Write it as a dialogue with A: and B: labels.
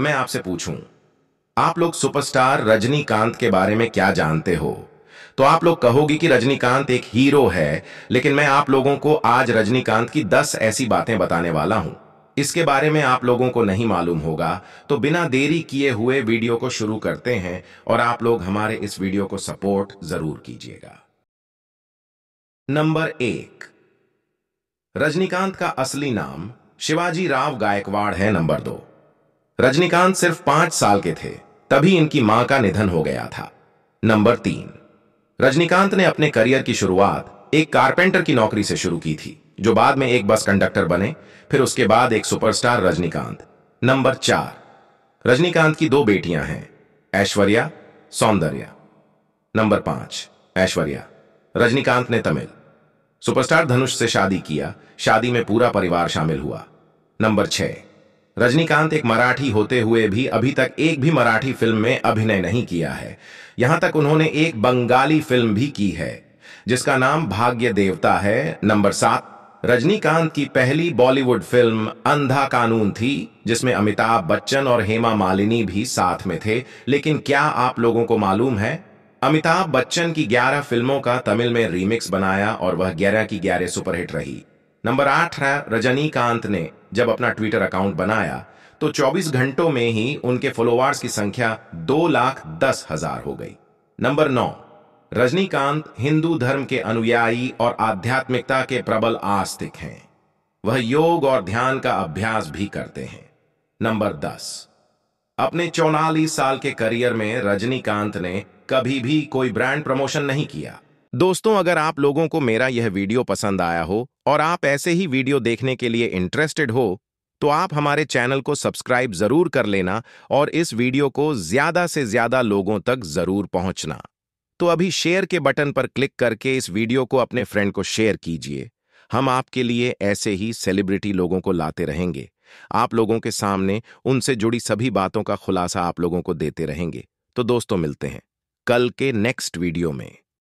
A: मैं आपसे पूछूँ, आप लोग सुपरस्टार रजनीकांत के बारे में क्या जानते हो? तो आप लोग कहोगे कि रजनीकांत एक हीरो है, लेकिन मैं आप लोगों को आज रजनीकांत की दस ऐसी बातें बताने वाला हूँ। इसके बारे में आप लोगों को नहीं मालूम होगा तो बिना देरी किए हुए वीडियो को शुरू करते हैं और आप लोग हमारे इस वीडियो को सपोर्ट ज़रूर कीजिएगा। नंबर एक, रजनीकांत का असली नाम शिवाजी राव गायकवाड़ है नंबर दो। रजनीकांत सिर्फ़ पाँच साल के थे, तभी इनकी माँ का निधन हो गया था। नंबर तीन। रजनीकांत ने अपने करियर की शुरुआत एक कारपेंटर की नौकरी से शुरू की थी, जो बाद में एक बस कंडक्टर बने, फिर उसके बाद एक सुपरस्टार रजनीकांत। नंबर चार। रजनीकांत की दो बेटियाँ हैं, ऐश्वर्या, सौंदर्या। नंबर पाँच। ऐश्वर्या। रजनीकांत ने तमिल। सुपरस्टार धनुष से शादी किया, शादी में पूरा परिवार शामिल हुआ। नंबर छह। रजनीकांत एक मराठी होते हुए भी अभी तक एक भी मराठी फ़िल्म में अभिनय नहीं किया है। यहाँ तक उन्होंने एक बंगाली फ़िल्म भी की है, जिसका नाम भाग्य देवता है, नंबर सात। रजनीकांत की पहली बॉलीवुड फ़िल्म अंधा कानून थी, जिसमें अमिताभ बच्चन और हेमा मालिनी भी साथ में थे। लेकिन क्या आप लोगों को मालूम है, अमिताभ बच्चन की 11 फ़िल्मों का तमिल में रीमिक्स बनाया और वह 11 की 11 सुपरहिट रही। नंबर आठ है रजनीकांत ने जब अपना ट्विटर अकाउंट बनाया तो 24 घंटों में ही उनके फॉलोअर्स की संख्या दो लाख दस हज़ार हो गई। नंबर नौ, रजनीकांत हिंदू धर्म के अनुयायी और आध्यात्मिकता के प्रबल आस्तिक हैं। वह योग और ध्यान का अभ्यास भी करते हैं। नंबर दस, अपने चौनालीस साल के करियर में रजनीकांत ने कभी भी कोई ब्रांड प्रमोशन नहीं किया। दोस्तों, अगर आप लोगों को मेरा यह वीडियो पसंद आया हो और आप ऐसे ही वीडियो देखने के लिए इंटरेस्टेड हो तो आप हमारे चैनल को सब्सक्राइब ज़रूर कर लेना और इस वीडियो को ज़्यादा से ज़्यादा लोगों तक ज़रूर पहुँचना। तो अभी शेयर के बटन पर क्लिक करके इस वीडियो को अपने फ्रेंड को शेयर कीजिए। हम आपके लिए ऐसे ही सेलिब्रिटी लोगों को लाते रहेंगे। आप लोगों के सामने उनसे जुड़ी सभी बातों का खुलासा आप लोगों को देते रहेंगे। तो दोस्तों, मिलते हैं कल के नेक्स्ट वीडियो में।